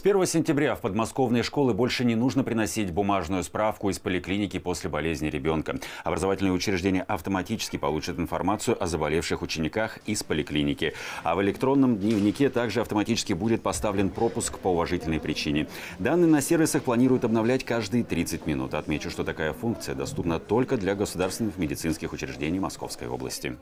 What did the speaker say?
С 1 сентября в подмосковные школы больше не нужно приносить бумажную справку из поликлиники после болезни ребенка. Образовательные учреждения автоматически получат информацию о заболевших учениках из поликлиники. А в электронном дневнике также автоматически будет поставлен пропуск по уважительной причине. Данные на сервисах планируют обновлять каждые 30 минут. Отмечу, что такая функция доступна только для государственных медицинских учреждений Московской области.